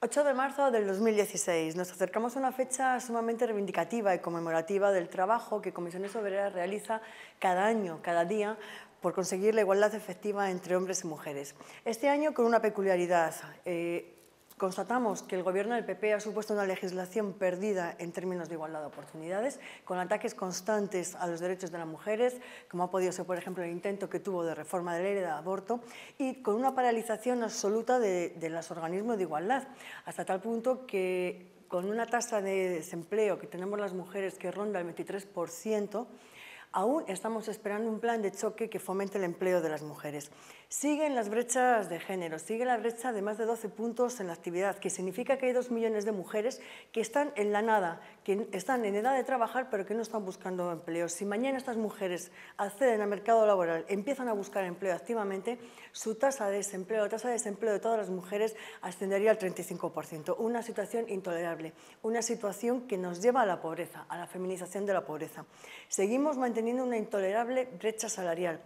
8 de marzo del 2016. Nos acercamos a una fecha sumamente reivindicativa y conmemorativa del trabajo que Comisiones Obreras realiza cada año, cada día, por conseguir la igualdad efectiva entre hombres y mujeres. Este año con una peculiaridad. Eh, Constatamos que el Gobierno del PP ha supuesto una legislación perdida en términos de igualdad de oportunidades, con ataques constantes a los derechos de las mujeres, como ha podido ser, por ejemplo, el intento que tuvo de reforma de ley de aborto, y con una paralización absoluta de los organismos de igualdad, hasta tal punto que con una tasa de desempleo que tenemos las mujeres que ronda el 23%, Aún estamos esperando un plan de choque que fomente el empleo de las mujeres. Siguen las brechas de género, sigue la brecha de más de 12 puntos en la actividad, que significa que hay dos millones de mujeres que están en la nada, que están en edad de trabajar pero que no están buscando empleo. Si mañana estas mujeres acceden al mercado laboral, empiezan a buscar empleo activamente, su tasa de desempleo, la tasa de desempleo de todas las mujeres ascendería al 35%. Una situación intolerable, una situación que nos lleva a la pobreza, a la feminización de la pobreza. Seguimos manteniendo teniendo una intolerable brecha salarial.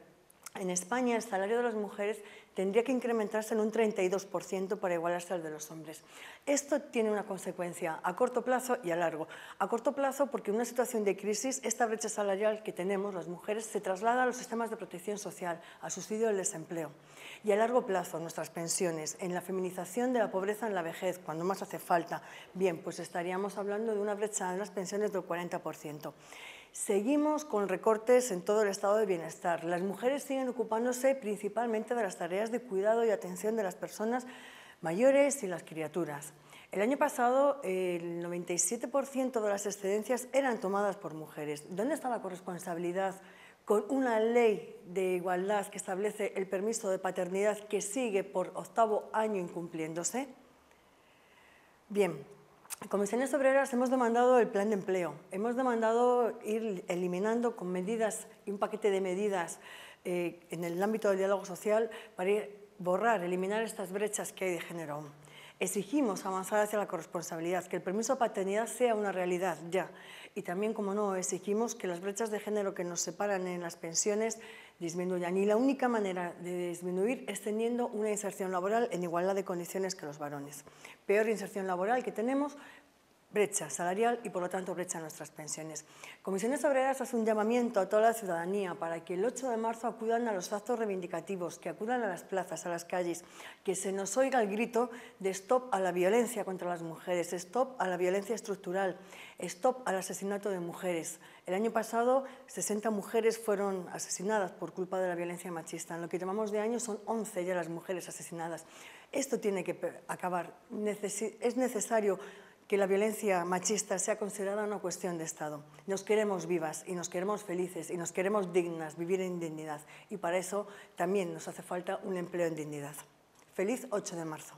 En España el salario de las mujeres tendría que incrementarse en un 32% para igualarse al de los hombres. Esto tiene una consecuencia a corto plazo y a largo. A corto plazo porque en una situación de crisis esta brecha salarial que tenemos las mujeres se traslada a los sistemas de protección social, al subsidio del desempleo. Y a largo plazo nuestras pensiones, en la feminización de la pobreza en la vejez, cuando más hace falta, bien, pues estaríamos hablando de una brecha en las pensiones del 40%. Seguimos con recortes en todo el estado de bienestar. Las mujeres siguen ocupándose principalmente de las tareas de cuidado y atención de las personas mayores y las criaturas. El año pasado el 97% de las excedencias eran tomadas por mujeres. ¿Dónde está la corresponsabilidad con una ley de igualdad que establece el permiso de paternidad que sigue por octavo año incumpliéndose? Bien, Comisiones Obreras hemos demandado el plan de empleo, hemos demandado ir eliminando con medidas y un paquete de medidas eh, en el ámbito del diálogo social para borrar, eliminar estas brechas que hay de género. Exigimos avanzar hacia la corresponsabilidad, que el permiso de paternidad sea una realidad ya. Y también, como no, exigimos que las brechas de género que nos separan en las pensiones disminuyan. Y la única manera de disminuir es teniendo una inserción laboral en igualdad de condiciones que los varones. Peor inserción laboral que tenemos, brecha salarial y por lo tanto brecha en nuestras pensiones. Comisiones Obreras hace un llamamiento a toda la ciudadanía para que el 8 de marzo acudan a los actos reivindicativos, que acudan a las plazas, a las calles, que se nos oiga el grito de stop a la violencia contra las mujeres, stop a la violencia estructural, stop al asesinato de mujeres. El año pasado 60 mujeres fueron asesinadas por culpa de la violencia machista. En lo que llamamos de año son 11 ya las mujeres asesinadas. Esto tiene que acabar. Es necesario que la violencia machista sea considerada una cuestión de Estado. Nos queremos vivas y nos queremos felices y nos queremos dignas, vivir en dignidad. Y para eso también nos hace falta un empleo en dignidad. Feliz 8 de marzo.